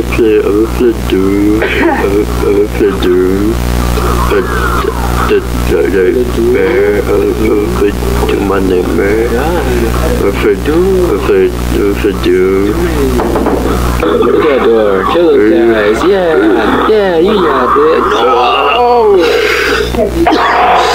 play, I will play do, I will, I will play do. But the, the, the bear, I will, I will play do my nightmare. I will play do, I will play, I will play do. Look at that door. Kill those guys. Yeah. Yeah, you got it. Oh, no!